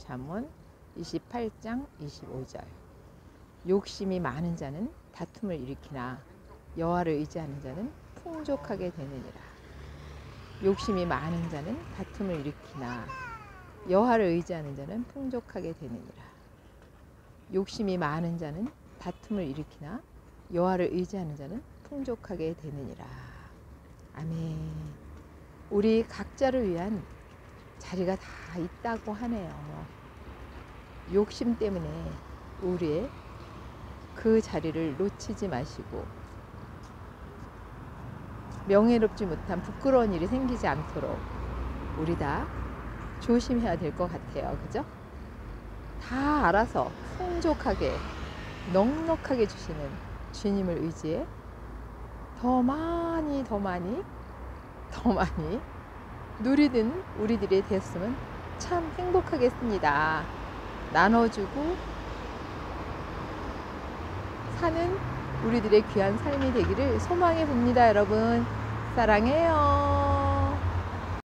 잠언 28장 25절 욕심이 많은 자는 다툼을 일으키나 여호와를 의지하는 자는 풍족하게 되느니라. 욕심이 많은 자는 다툼을 일으키나 여호와를 의지하는 자는 풍족하게 되느니라. 욕심이 많은 자는 다툼을 일으키나 여호와를 의지하는 자는 풍족하게 되느니라. 아멘. 우리 각자를 위한 자리가 다 있다고 하네요. 욕심 때문에 우리의 그 자리를 놓치지 마시고 명예롭지 못한 부끄러운 일이 생기지 않도록 우리 다 조심해야 될 것 같아요. 그죠? 다 알아서 풍족하게 넉넉하게 주시는 주님을 의지해 더 많이 더 많이 더 많이 누리는 우리들이 됐으면 참 행복하겠습니다. 나눠주고 사는 우리들의 귀한 삶이 되기를 소망해 봅니다, 여러분. 사랑해요.